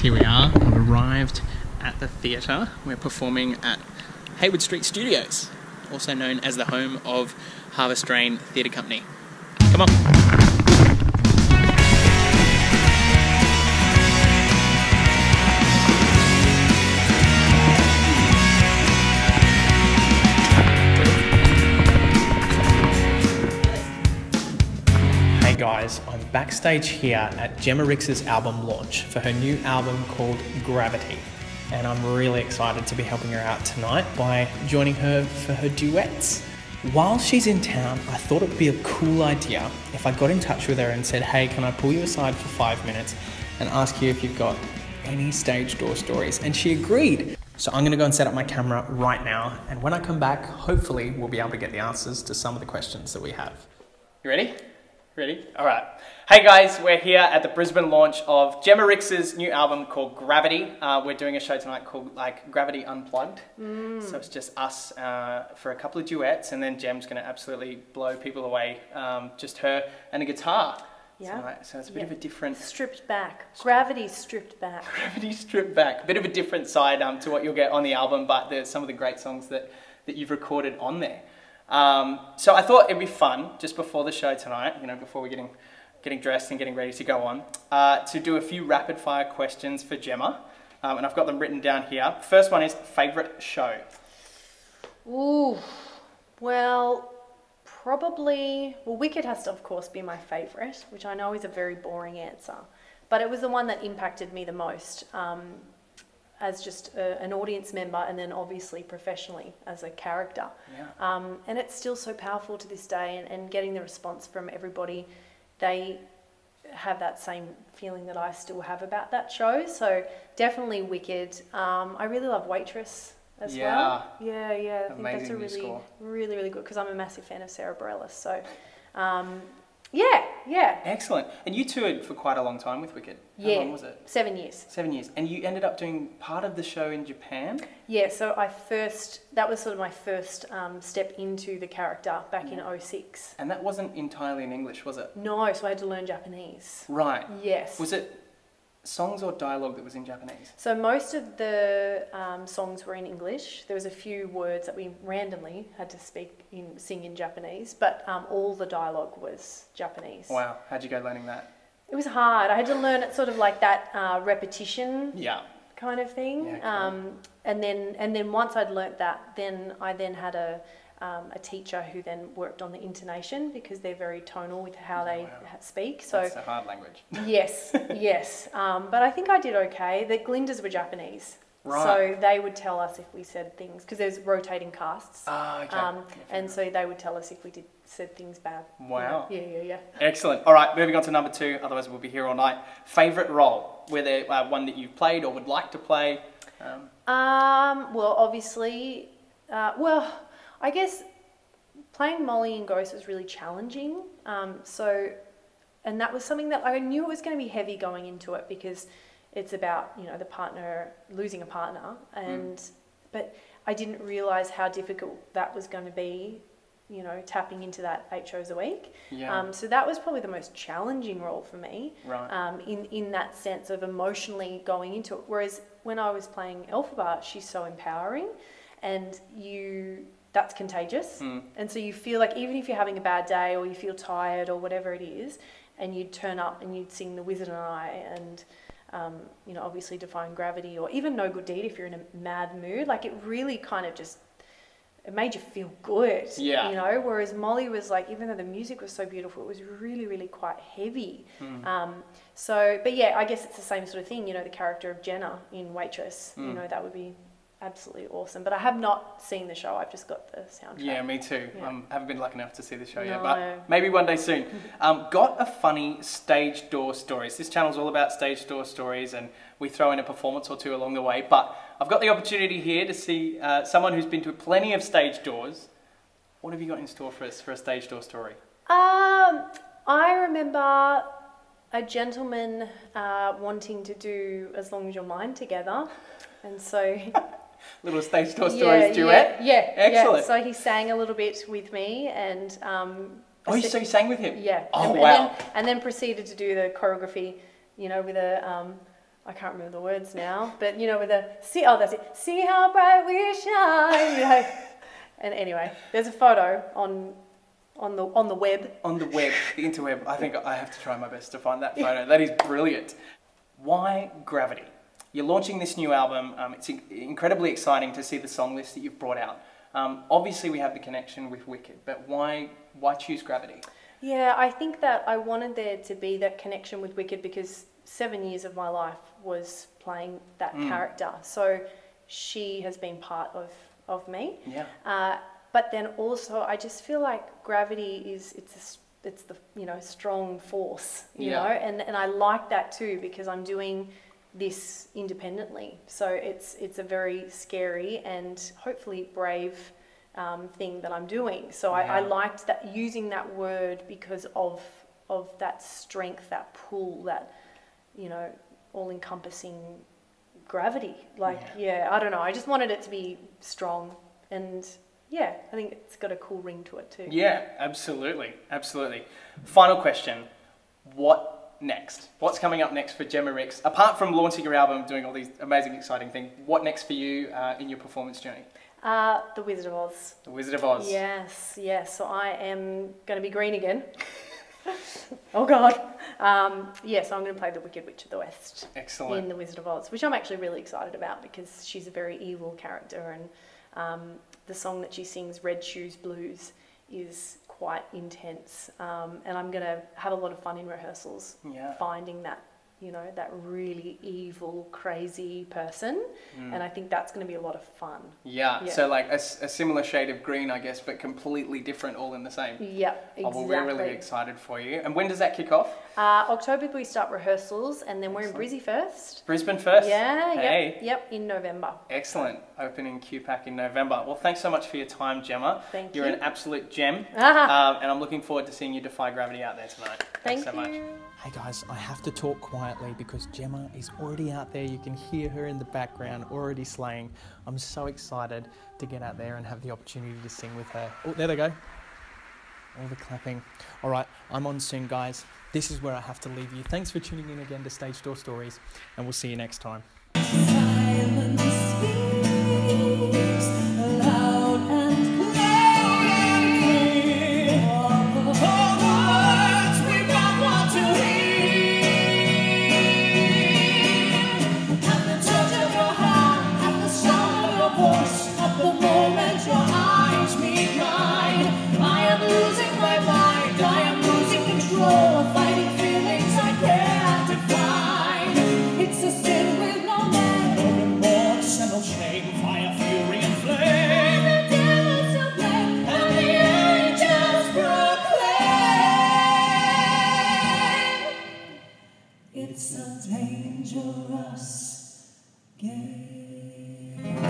here we are. We've arrived at the theatre. We're performing at Hayward Street Studios, also known as the home of Harvest Rain Theatre Company. Come on. Hey guys, I'm backstage here at Jemma Rix's album launch for her new album called Gravity. And I'm really excited to be helping her out tonight by joining her for her duets. While she's in town, I thought it'd be a cool idea if I got in touch with her and said, hey, can I pull you aside for five minutes and ask you if you've got any stage door stories? And she agreed. So I'm gonna go and set up my camera right now. And when I come back, hopefully we'll be able to get the answers to some of the questions that we have. You ready? Ready? All right. Hey guys, we're here at the Brisbane launch of Jemma Rix's new album called Gravity. Uh, we're doing a show tonight called like Gravity Unplugged. So it's just us uh, for a couple of duets, and then Jem's going to absolutely blow people away. Um, just her and a guitar Yeah. tonight. So it's a bit Yeah. of a different Stripped back. Gravity stripped back. gravity stripped back. A bit of a different side um, to what you'll get on the album, but there's some of the great songs that, that you've recorded on there. Um, so I thought it'd be fun just before the show tonight, you know, before we're getting getting dressed and getting ready to go on, uh, to do a few rapid fire questions for Jemma. Um, and I've got them written down here. First one is favorite show. Ooh. Well, probably. Well, Wicked has to, of course, be my favourite, which I know is a very boring answer. But it was the one that impacted me the most um, as just a, an audience member and then obviously professionally as a character. Yeah. Um, and it's still so powerful to this day, and, and getting the response from everybody, they have that same feeling that I still have about that show. So definitely Wicked. Um, I really love Waitress as Yeah. well. Yeah, yeah. I think that's a really, score. really, really good because I'm a massive fan of Sarah Bareilles. So, um, yeah, yeah, Excellent. And you toured for quite a long time with Wicked. How Yeah. long was it? seven years. Seven years. And you ended up doing part of the show in Japan? Yeah, so I first, that was sort of my first um, step into the character back in 06. And that wasn't entirely in English, was it? No, so I had to learn Japanese. Right. Yes. Was it songs or dialogue that was in Japanese? So most of the um, songs were in English. There was a few words that we randomly had to speak in, sing in Japanese, but um, all the dialogue was Japanese. Wow, how'd you go learning that? It was hard. I had to learn it sort of like that uh, repetition Yeah. kind of thing. Yeah, cool. um, and then and then once I'd learnt that, then I then had a um, a teacher who then worked on the intonation because they're very tonal with how they Wow. speak. So it's a hard language. yes, yes. Um, but I think I did okay. The Glindas were Japanese. Right. So they would tell us if we said things because there's rotating casts. Ah, okay. Um, and so they would tell us if we did said things bad. Wow. Yeah, yeah, yeah. Excellent. All right, moving on to number two, otherwise we'll be here all night. Favourite role? Whether uh, one that you've played or would like to play? Um, Um, well, obviously, uh, well, I guess playing Molly in Ghost was really challenging. Um, so, and that was something that I knew it was going to be heavy going into it because it's about you know the partner losing a partner, and but I didn't realize how difficult that was going to be. You know, tapping into that eight shows a week. yeah. Um, so that was probably the most challenging role for me right. um, in, in that sense of emotionally going into it. Whereas when I was playing Elphaba, she's so empowering and you that's contagious. Mm. And so you feel like even if you're having a bad day or you feel tired or whatever it is, and you'd turn up and you'd sing The Wizard and I and um, you know, obviously Defying Gravity or even No Good Deed if you're in a mad mood, like it really kind of just it made you feel good. Yeah. You know, whereas Molly was like, even though the music was so beautiful, it was really, really quite heavy. Mm. Um, so, but yeah, I guess it's the same sort of thing. You know, the character of Jenna in Waitress. You Mm. know, that would be absolutely awesome. But I have not seen the show. I've just got the soundtrack. Yeah, me too. Yeah. Um, haven't been lucky enough to see the show yet, but maybe one day soon. Um, got a funny stage door stories. This channel's all about stage door stories, and we throw in a performance or two along the way. But I've got the opportunity here to see uh, someone who's been to plenty of stage doors. What have you got in store for us for a stage door story? Um, I remember a gentleman uh, wanting to do As Long as You're Mine together. And so Little stage door stories yeah, duet. Yeah, yeah, Excellent. Yeah. So he sang a little bit with me, and um, Oh, you- so you sang with him? yeah. Oh, and, wow. And then, and then proceeded to do the choreography, you know, with a um, I can't remember the words now, but you know, with a see, oh, that's it. See how bright we shine. You know. And anyway, there's a photo on on the on the web. On the web, the interweb. I think I have to try my best to find that photo. That is brilliant. Why Gravity? You're launching this new album. Um, it's incredibly exciting to see the song list that you've brought out. Um, obviously, we have the connection with Wicked, but why why choose Gravity? Yeah, I think that I wanted there to be that connection with Wicked because seven years of my life was playing that mm. character. So she has been part of, of me. Yeah. Uh, but then also, I just feel like gravity is it's a, it's the you know strong force, you yeah. know, and and I like that too because I'm doing this independently. So it's it's a very scary and hopefully brave um, thing that I'm doing. So yeah. I, I liked that using that word because of of that strength, that pull, that you know, all encompassing gravity. Like yeah. yeah, I don't know. I just wanted it to be strong and yeah, I think it's got a cool ring to it too. Yeah, absolutely, absolutely. Final question: What next? What's coming up next for Jemma Rix? Apart from launching your album, doing all these amazing, exciting things, what next for you uh, in your performance journey? Uh, the Wizard of Oz. The Wizard of Oz. Yes, yes. So I am going to be green again. oh God. Um, yes, I'm going to play the Wicked Witch of the West. Excellent. In the Wizard of Oz, which I'm actually really excited about because she's a very evil character, and um, the song that she sings, Red Shoes Blues, is quite intense. Um, and I'm going to have a lot of fun in rehearsals yeah. finding that you know, that really evil, crazy person. Mm. And I think that's going to be a lot of fun. Yeah, yeah. so like a, a, similar shade of green, I guess, but completely different all in the same. Yeah, exactly. Oh, well, we're really excited for you. And when does that kick off? Uh, October we start rehearsals and then we're in Brisbane first. Brisbane first? Yeah, hey. yep, yep, in November. Excellent. Opening QPAC in November. Well, thanks so much for your time, Jemma. Thank You're you. an absolute gem. um, and I'm looking forward to seeing you defy gravity out there tonight. Thanks Thank so you. much. Hey guys, I have to talk quietly because Jemma is already out there. You can hear her in the background, already slaying. I'm so excited to get out there and have the opportunity to sing with her. Oh, there they go. All the clapping. All right, I'm on soon, guys. This is where I have to leave you. Thanks for tuning in again to Stage Door Stories, and we'll see you next time. the It's a dangerous game.